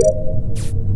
you